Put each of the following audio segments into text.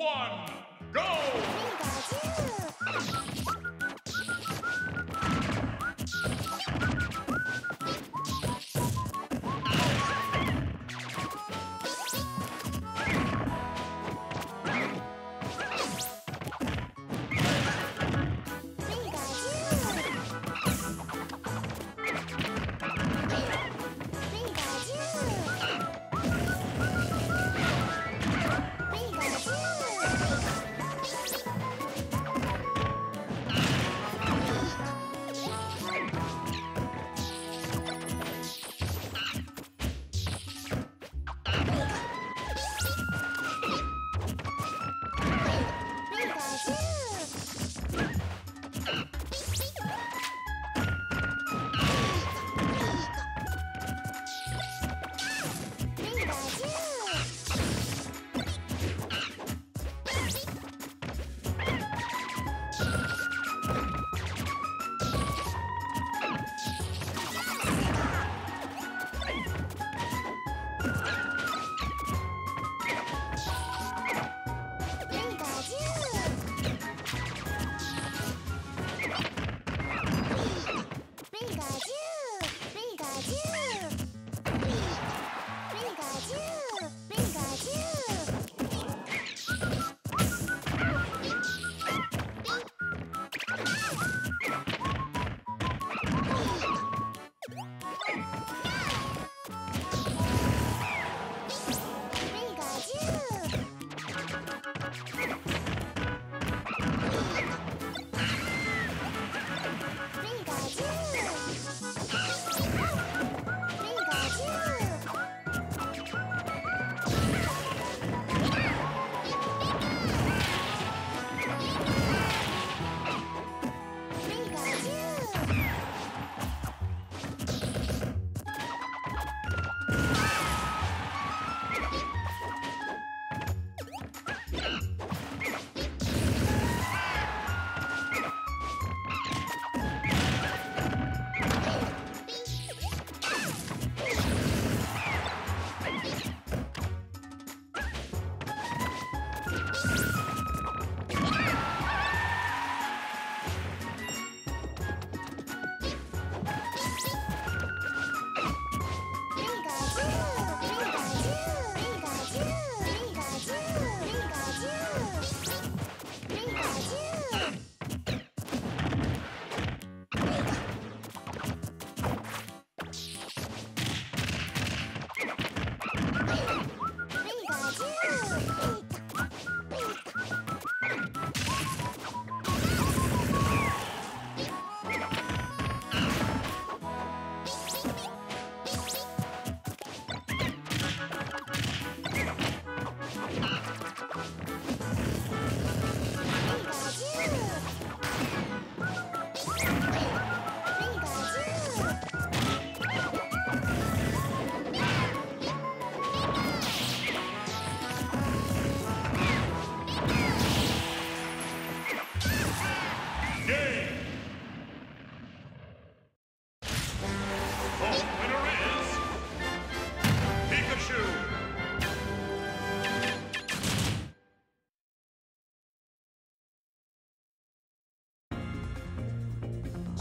one, go!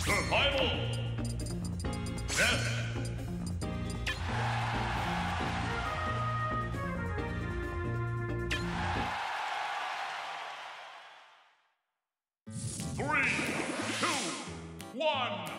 Survival! Death! Three, two, one,